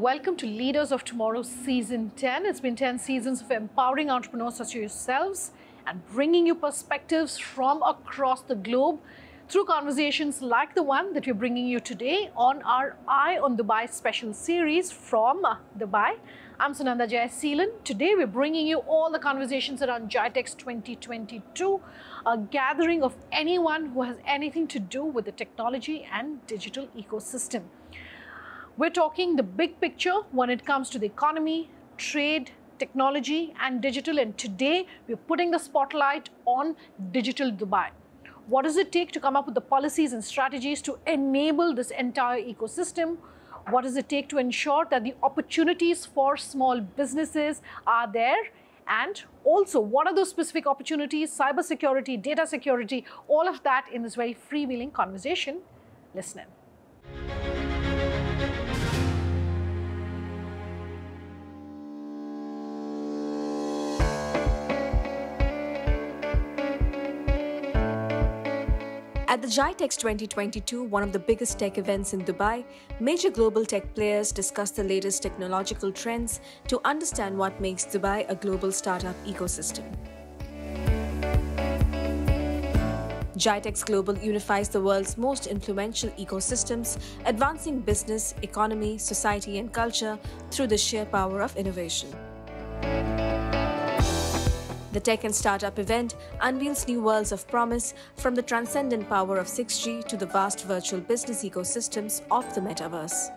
Welcome to Leaders of Tomorrow Season 10. It's been 10 seasons of empowering entrepreneurs such as yourselves and bringing you perspectives from across the globe through conversations like the one that we're bringing you today on our Eye on Dubai special series from Dubai. I'm Sunanda Jayaseelan. Today we're bringing you all the conversations around GITEX 2022, a gathering of anyone who has anything to do with the technology and digital ecosystem. We're talking the big picture when it comes to the economy, trade, technology, and digital. And today we're putting the spotlight on Digital Dubai. What does it take to come up with the policies and strategies to enable this entire ecosystem? What does it take to ensure that the opportunities for small businesses are there? And also, what are those specific opportunities, cybersecurity, data security, all of that in this very freewheeling conversation? Listen in. At the GITEX 2022, one of the biggest tech events in Dubai, major global tech players discuss the latest technological trends to understand what makes Dubai a global startup ecosystem. GITEX Global unifies the world's most influential ecosystems, advancing business, economy, society, and culture through the sheer power of innovation. The Tech and Startup event unveils new worlds of promise from the transcendent power of 6G to the vast virtual business ecosystems of the metaverse.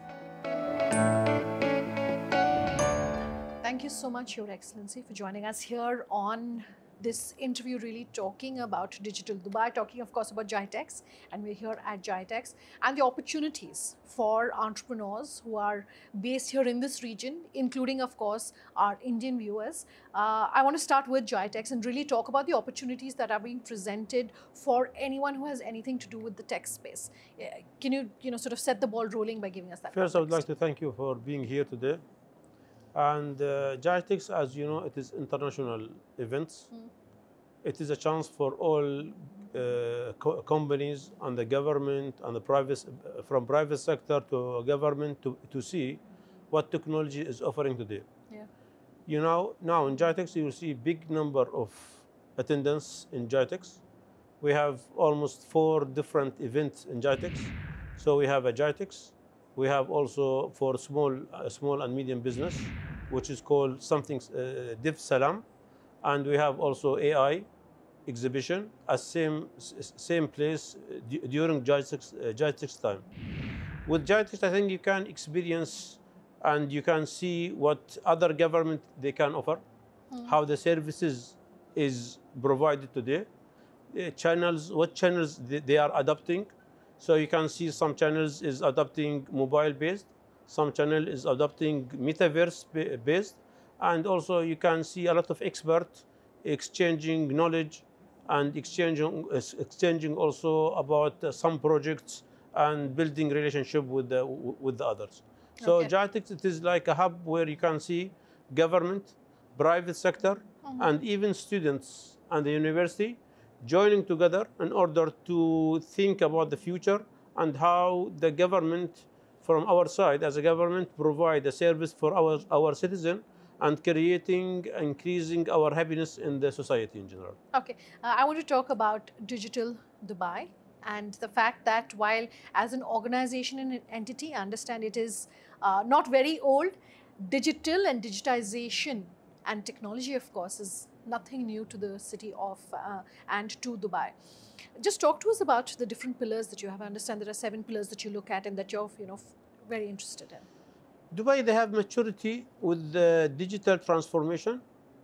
Thank you so much, Your Excellency, for joining us here on this interview really talking about digital Dubai, talking of course about GITEX, and we're here at GITEX, and the opportunities for entrepreneurs who are based here in this region, including of course our Indian viewers. Uh, I want to start with GITEX and really talk about the opportunities that are being presented for anyone who has anything to do with the tech space. Uh, can you, you know, sort of set the ball rolling by giving us that? First, context? I would like to thank you for being here today. And uh, GITEX, as you know, it is international events. Mm. It is a chance for all uh, co companies and the government and the private, from private sector to government to, to see what technology is offering today. Yeah. You know, now in GITEX, you will see big number of attendance in GITEX. We have almost four different events in GITEX. So we have a GITEX, we have also for small, uh, small and medium business, which is called something uh, Div Salam, and we have also AI exhibition at same same place uh, during GITEX, uh, time. With GITEX, I think you can experience and you can see what other government they can offer, Mm. how the services is provided today, uh, channels, what channels they, they are adopting, so you can see some channels is adopting mobile based, some channel is adopting metaverse based, and also you can see a lot of experts exchanging knowledge and exchanging exchanging also about uh, some projects and building relationship with the with the others. So Okay. GITEX it is like a hub where you can see government, private sector, Mhm. and even students and the university joining together in order to think about the future and how the government from our side as a government provide a service for our, our citizen and creating increasing our happiness in the society in general. Okay, uh, I want to talk about Digital Dubai and the fact that while as an organization and an entity, I understand it is uh, not very old, digital and digitization and technology, of course, is nothing new to the city of uh, and to Dubai. Just talk to us about the different pillars that you have. I understand there are seven pillars that you look at and that you're, you know, very interested in. Dubai, they have maturity with the digital transformation,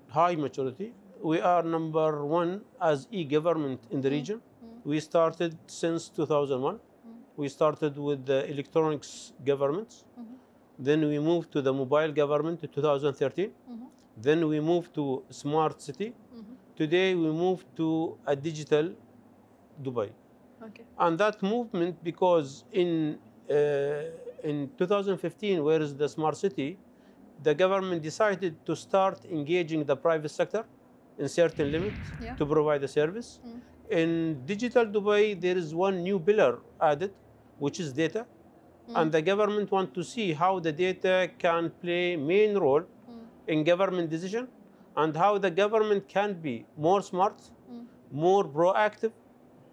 high maturity. We are number one as e-government in the mm-hmm. region. Mm-hmm. We started since 2001. Mm-hmm. We started with the electronics governments. Then we moved to the mobile government in 2013. Then we moved to smart city. Mm-hmm. Today we moved to a digital Dubai. Okay. And that movement, because in uh, in 2015, where is the smart city, the government decided to start engaging the private sector in certain limit Yeah. to provide the service. Mm. In digital Dubai, there is one new pillar added, which is data. Mm. and the government want to see how the data can play main role in government decision and how the government can be more smart, more proactive,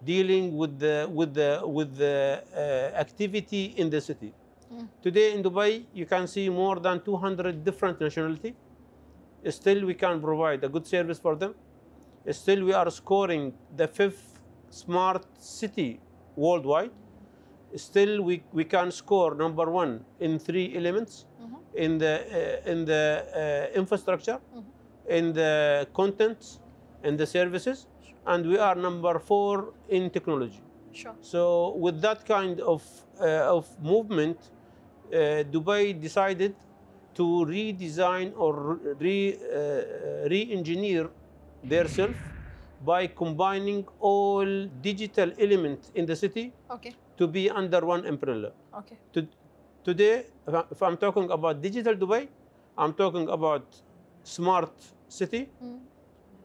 dealing with the with the with the uh, activity in the city. Today in Dubai, you can see more than 200 different nationality. Still, we can provide a good service for them. Still, we are scoring the fifth smart city worldwide. Still, we, we can score number one in three elements in the uh, in the uh, infrastructure, in the contents, in the services, and we are number four in technology. Sure. So with that kind of uh, of movement, uh, Dubai decided to redesign or re uh, re-engineer themselves by combining all digital elements in the city Okay. to be under one umbrella. Okay. To, today, if I'm talking about digital Dubai, I'm talking about smart city, mm-hmm.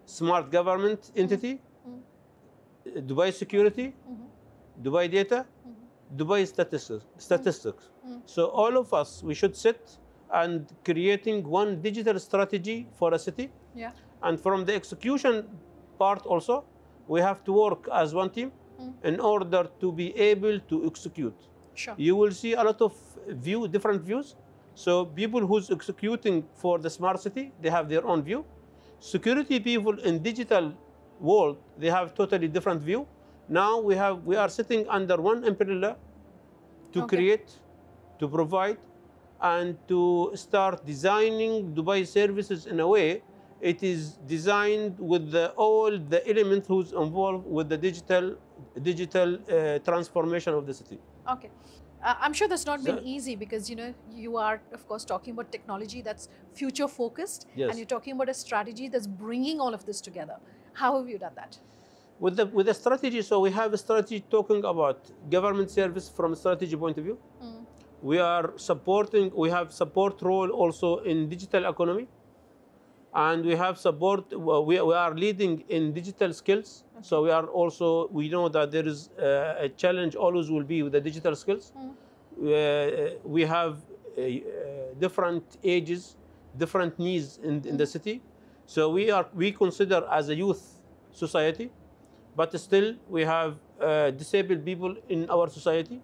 smart government entity, mm-hmm. uh, Dubai security, mm-hmm. Dubai data, Dubai statistics. statistics. So all of us, we should sit and creating one digital strategy for a city. Yeah. And from the execution part also, we have to work as one team in order to be able to execute. Sure. You will see a lot of view, different views. So people who's executing for the smart city, they have their own view. Security people in digital world, they have totally different view. Now we have we are sitting under one umbrella to Okay. create, to provide, and to start designing Dubai services in a way it is designed with the, all the elements who's involved with the digital digital uh, transformation of the city. Okay. Uh, I'm sure that's not been So- easy because you know you are of course talking about technology that's future focused Yes. and you're talking about a strategy that's bringing all of this together. How have you done that? With the with the strategy, so we have a strategy talking about government service from a strategy point of view. We are supporting. We have support role also in digital economy, and we have support. We, we are leading in digital skills. So we are also. We know that there is uh, a challenge always will be with the digital skills. Uh, we have uh, uh, different ages, different needs in, in the city. So we are we consider as a youth society, but still we have uh, disabled people in our society.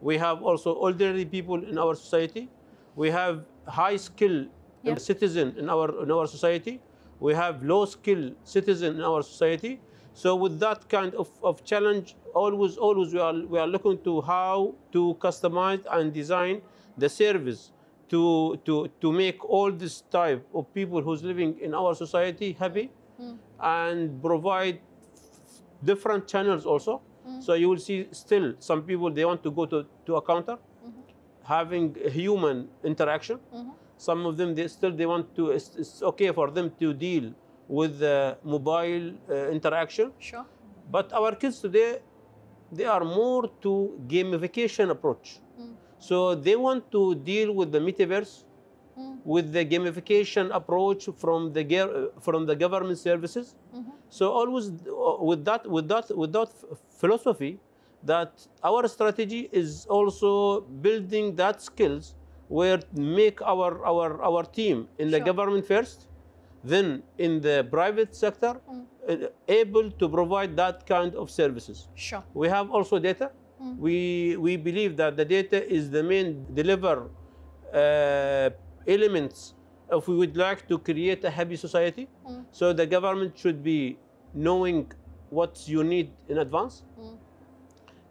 We have also elderly people in our society. We have high skill Yeah. citizen in our in our society. We have low skill citizen in our society. So with that kind of, of challenge, always always we are we are looking to how to customize and design the service to to to make all this type of people who's living in our society happy hmm. and provide different channels also. Hmm. So you will see still some people they want to go to, to a counter, mm-hmm. having human interaction. Mm-hmm. Some of them they still they want to. It's, it's okay for them to deal with the mobile uh, interaction. Sure. But our kids today, they are more to gamification approach. So they want to deal with the metaverse, with the gamification approach from the ge- from the government services. Hmm. So always uh, with that with that with that philosophy, that our strategy is also building that skills where make our our our team in the government first, then in the private sector, uh, able to provide that kind of services. Sure. We have also data. We, we believe that the data is the main deliver uh, elements if we would like to create a happy society. So the government should be knowing what you need in advance,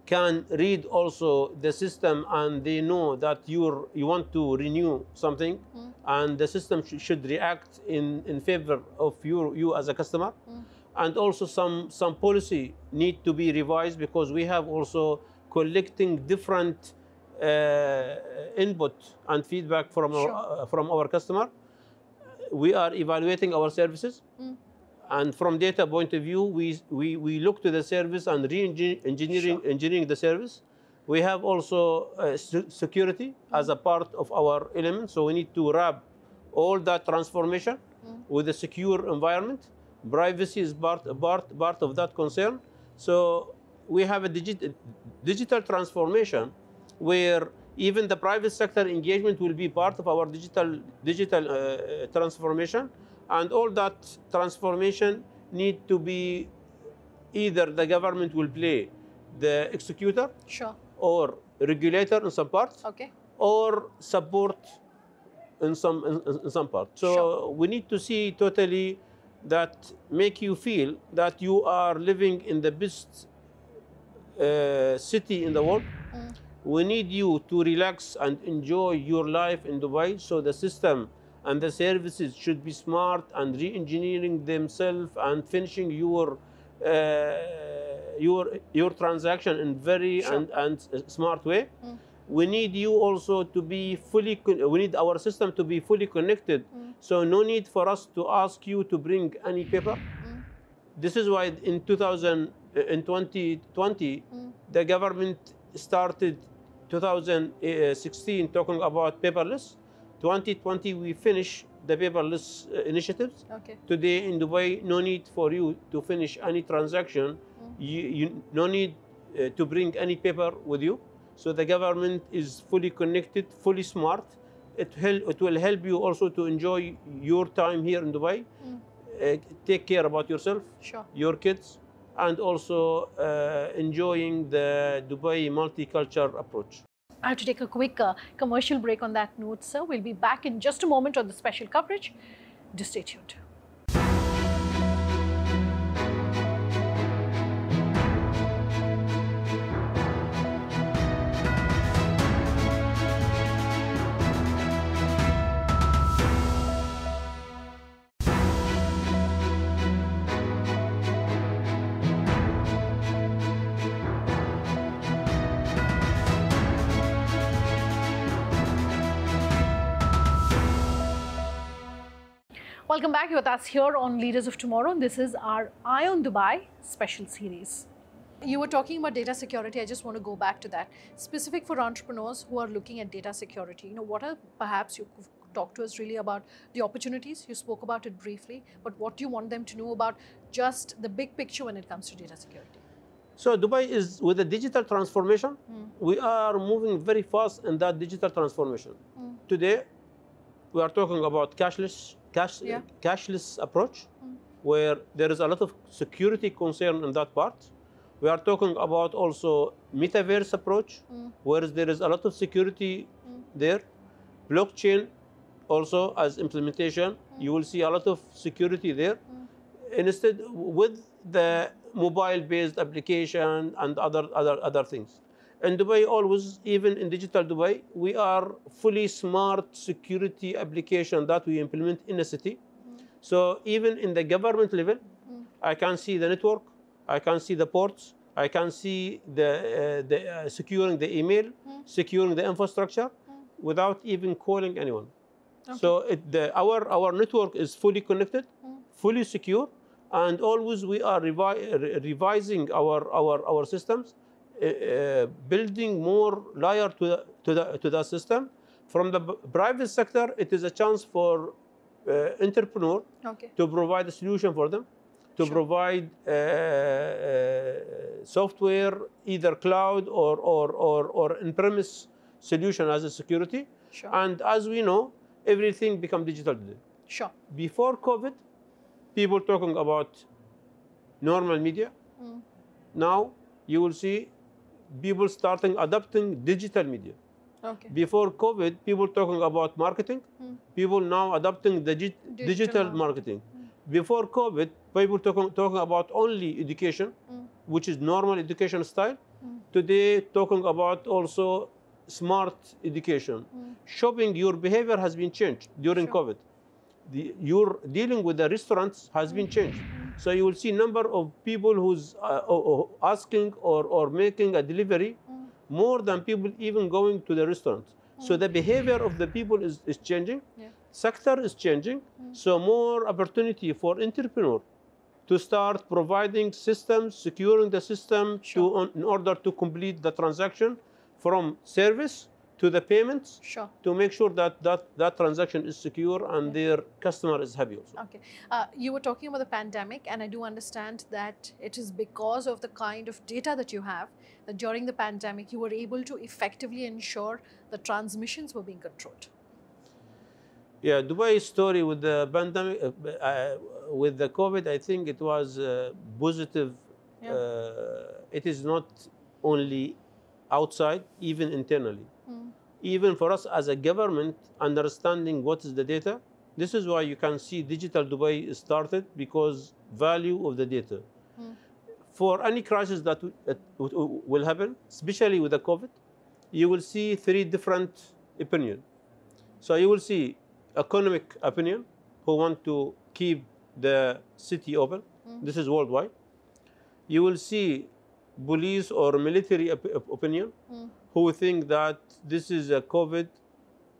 can read also the system and they know that you're, you want to renew something and the system sh- should react in, in favor of you, you as a customer. And also some some policy need to be revised because we have also collecting different uh, input and feedback from Sure. our, uh, from our customer. We are evaluating our services and from data point of view we we, we look to the service and re-engineering Sure. engineering the service. We have also uh, se- security as a part of our element. So we need to wrap all that transformation with a secure environment. Privacy is part, part, part of that concern. So we have a digi- digital transformation where Even the private sector engagement will be part of our digital digital uh, transformation, and all that transformation need to be either the government will play the executor Sure. or regulator in some parts Okay. or support in some in, in some part. So Sure. we need to see totally that make you feel that you are living in the best uh, city in the world. Mm. We need you to relax and enjoy your life in Dubai. So the system and the services should be smart and re-engineering themselves and finishing your uh, your your transaction in very Sure. and, and smart way Mm. we need you also to be fully con- we need our system to be fully connected Mm. so no need for us to ask you to bring any paper Mm. this is why in 2000 uh, in 2020 Mm. the government started 2016 talking about paperless 2020 we finish the paperless uh, initiatives. Okay. today in dubai no need for you to finish any transaction. You, you no need uh, to bring any paper with you. So the government is fully connected fully smart. It, hel- it will help you also to enjoy your time here in dubai. Mm. uh, take care about yourself Sure. your kids and also uh, enjoying the dubai multicultural approach I have to take a quick uh, commercial break on that note, sir. We'll be back in just a moment on the special coverage. Do stay tuned. Welcome back. You're with us here on Leaders of Tomorrow. And this is our Eye on Dubai special series. You were talking about data security. I just want to go back to that. Specific for entrepreneurs who are looking at data security, you know, what are perhaps you could talk to us really about the opportunities? You spoke about it briefly, but what do you want them to know about just the big picture when it comes to data security? So Dubai is with the digital transformation, hmm. we are moving very fast in that digital transformation. Hmm. Today, we are talking about cashless, cash, Yeah. cashless approach, mm. where there is a lot of security concern in that part. We are talking about also metaverse approach, mm. where there is a lot of security mm. there. Blockchain also as implementation, you will see a lot of security there. Instead, with the mobile-based application and other, other, other things. In Dubai, always, even in digital Dubai, we are fully smart security application that we implement in a city. So even in the government level, I can see the network, I can see the ports, I can see the, uh, the uh, securing the email, securing the infrastructure, without even calling anyone. So it, the, our our network is fully connected, fully secure, and always we are revi- re- revising our our our systems, uh, uh, building more layer to the, to the to the system. From the private sector, it is a chance for uh, entrepreneur Okay. to provide a solution for them, to Sure. provide uh, uh, software, either cloud or, or, or, or in-premise solution as a security. Sure. And as we know, everything become digital today. Sure. Before COVID, people talking about normal media. Now you will see people starting adopting digital media. Okay. Before COVID, people talking about marketing. Hmm. People now adopting the gi- Digital digital, marketing. Hmm. marketing. Before COVID, people talking, talking about only education, hmm. which is normal education style. Today, talking about also smart education. Shopping, your behavior has been changed during Sure. COVID. The, your dealing with the restaurants has been changed. So you will see number of people who's uh, asking or, or making a delivery mm. more than people even going to the restaurant. So mm. the behavior of the people is, is changing. Yeah. Sector is changing. Mm. So more opportunity for entrepreneur to start providing systems, securing the system Sure. to, in order to complete the transaction from service to the payments Sure. to make sure that that, that transaction is secure and their customer is happy also. Okay. Uh, you were talking about the pandemic, and I do understand that it is because of the kind of data that you have that during the pandemic you were able to effectively ensure the transmissions were being controlled. Yeah, Dubai's story with the pandemic, uh, uh, with the COVID, I think it was uh, positive. Yeah. Uh, it is not only outside, even internally. Mm. Even for us as a government, understanding what is the data. This is why you can see Digital Dubai started because value of the data. Mm. For any crisis that w- that w- w- will happen, especially with the COVID, you will see three different opinion. So you will see economic opinion who want to keep the city open. This is worldwide. You will see police or military op- opinion Mm. Who think that this is a COVID,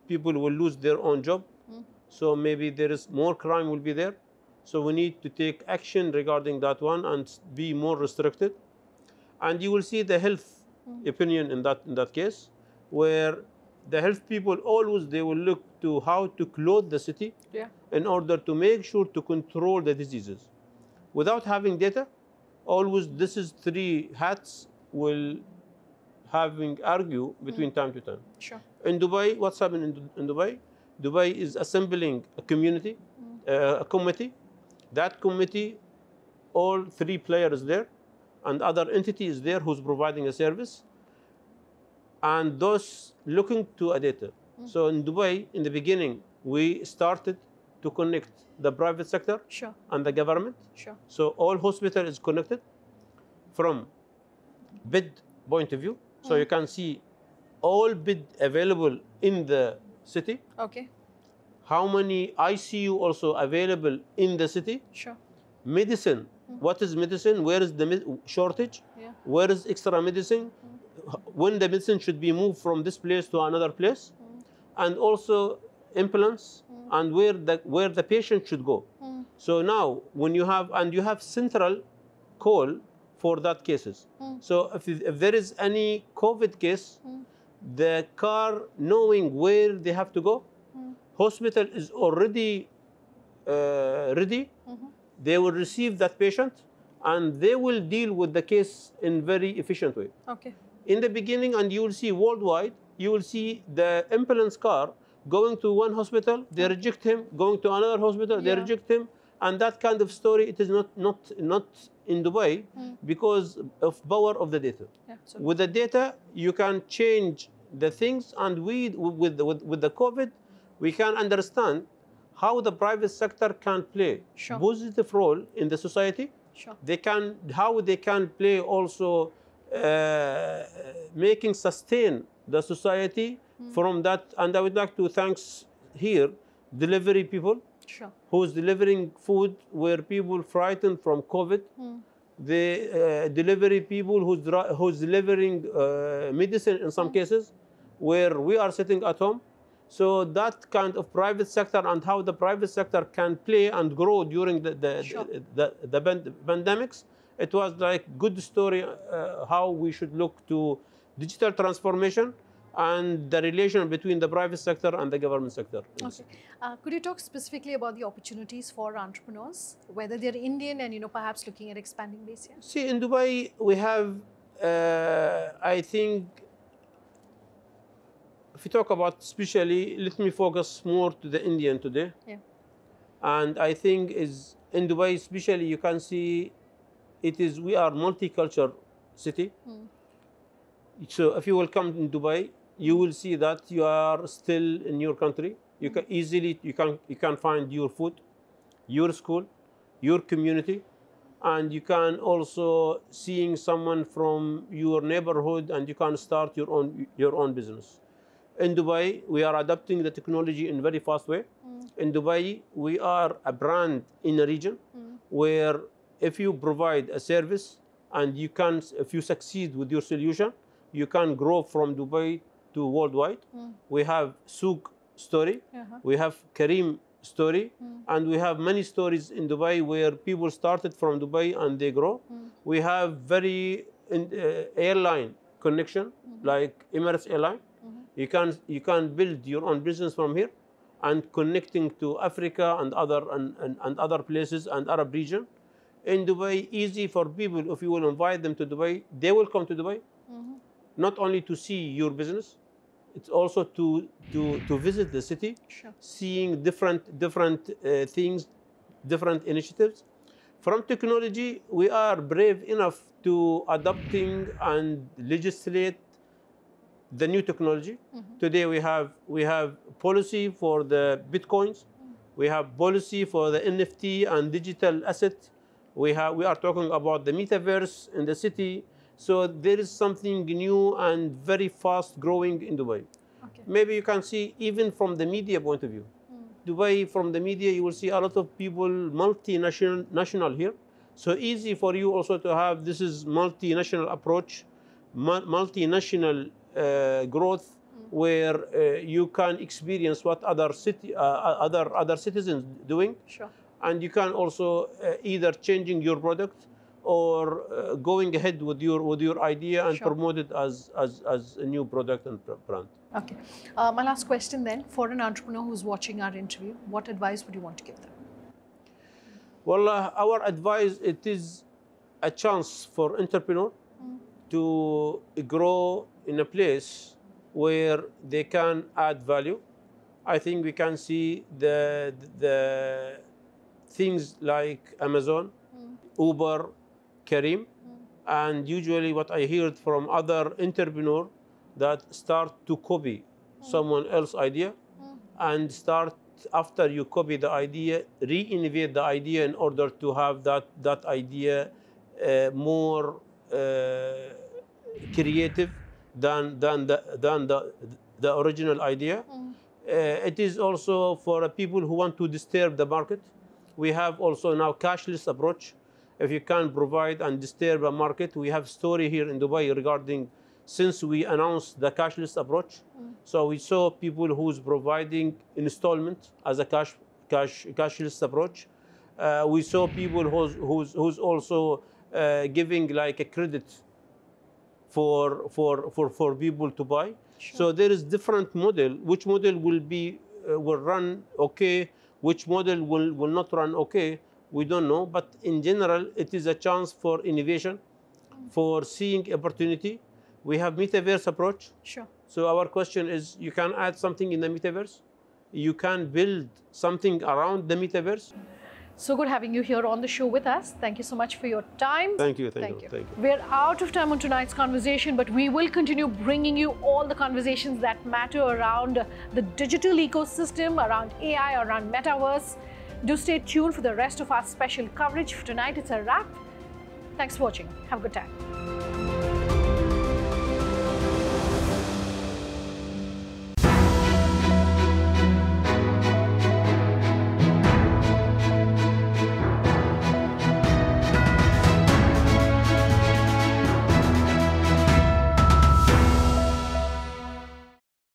people will lose their own job. Mm. So maybe there is more crime will be there. So we need to take action regarding that one and be more restricted. And you will see the health opinion in that in that case, where the health people always they will look to how to clothe the city Yeah. in order to make sure to control the diseases. Without having data, always this is three hats will having argue between mm. time to time. Sure. In Dubai, what's happening in, in Dubai? Dubai is assembling a community, mm. uh, a committee. That committee, all three players there, and other entities there who's providing a service, and those looking to a data. Mm. So in Dubai, in the beginning, we started to connect the private sector Sure. and the government. Sure. So all hospital is connected from bid point of view. So you can see all bed available in the city. Okay. How many ICU also available in the city? Sure. Medicine. Mm-hmm. What is medicine? Where is the med- shortage? Yeah. Where is extra medicine? Mm-hmm. When the medicine should be moved from this place to another place? Mm-hmm. And also ambulance and where the where the patient should go. So now when you have and you have central call for that cases. Mm. So if, if there is any COVID case, Mm. the car knowing where they have to go, Mm. hospital is already uh, ready. Mhm. They will receive that patient and they will deal with the case in very efficient way. Okay. In the beginning, and you will see worldwide, you will see the ambulance car going to one hospital, they reject him, going to another hospital, they reject him, and that kind of story. It is not not not in Dubai Mm. because of power of the data. Yeah. So With the data, you can change the things, and we with with, with the COVID, we can understand how the private sector can play Sure. positive role in the society sure. they can how they can play also uh, making sustain the society from that and i would like to thanks here delivery people Sure. who's delivering food where people frightened from covid Mm. the uh, delivery people who's, dri- who's delivering uh, medicine in some cases where we are sitting at home so that kind of private sector and how the private sector can play and grow during the the, Sure. the, the, the pand- pandemics it was like good story uh, how we should look to digital transformation and the relation between the private sector and the government sector Okay. Uh, could you talk specifically about the opportunities for entrepreneurs, whether they're Indian and you know perhaps looking at expanding base here? See, in Dubai, we have, uh, I think, if you talk about especially, let me focus more to the Indian today. Yeah. And I think is in Dubai, especially, you can see it is we are multicultural city. Mm. So if you will come in Dubai, you will see that you are still in your country. You can easily you can you can find your food, your school, your community, and you can also seeing someone from your neighborhood and you can start your own your own business. In Dubai, we are adapting the technology in very fast way. Mm. In Dubai, we are a brand in a region mm. where if you provide a service and you can if you succeed with your solution, you can grow from Dubai to worldwide. Mm. We have Souq story, Uh-huh. we have Careem story, mm. and we have many stories in Dubai where people started from Dubai and they grow. Mm. We have very in, uh, airline connection mm-hmm. like Emirates Airline. Mm-hmm. You can you can build your own business from here, and connecting to Africa and other and, and, and other places and Arab region. In Dubai, easy for people. If you will invite them to Dubai, they will come to Dubai. Mm-hmm. Not only to see your business, it's also to to to visit the city, Sure. seeing different different uh, things, different initiatives. From technology, we are brave enough to adopting and legislate the new technology. Today we have we have policy for the bitcoins, we have policy for the NFT and digital asset. We have we are talking about the metaverse in the city. So there is something new and very fast growing in Dubai. Okay. Maybe you can see even from the media point of view. Dubai, from the media, you will see a lot of people multinational national here. So easy for you also to have this is multinational approach, mu- multinational uh, growth, where uh, you can experience what other city, uh, other other citizens doing, Sure. and you can also uh, either changing your product or uh, going ahead with your with your idea and Sure. promote it as as as a new product and brand. Okay. Uh, my last question then for an entrepreneur who's watching our interview, what advice would you want to give them? Well, uh, our advice it is a chance for entrepreneur to grow in a place where they can add value. I think we can see the the things like Amazon, Uber, Careem, and usually what I heard from other entrepreneur that start to copy someone else's idea and start after you copy the idea, re-innovate the idea in order to have that that idea uh, more uh, creative than than the than the the original idea. Uh, it is also for people who want to disturb the market. We have also now cashless approach. If you can provide and disturb a market, we have story here in Dubai regarding since we announced the cashless approach. So we saw people who's providing installment as a cash cash cashless approach. Uh, we saw people who's who's, who's also uh, giving like a credit for for for for people to buy. So there is different model. Which model will be uh, will run okay? Which model will will not run okay? We don't know. But in general, it is a chance for innovation, for seeing opportunity. We have metaverse approach. Sure. So our question is: You can add something in the metaverse. You can build something around the metaverse. So good having you here on the show with us. Thank you so much for your time. Thank you. Thank, you. Thank you. We're out of time on tonight's conversation, but we will continue bringing you all the conversations that matter around the digital ecosystem, around AI, around metaverse. Do stay tuned for the rest of our special coverage. For tonight, it's a wrap. Thanks for watching. Have a good time.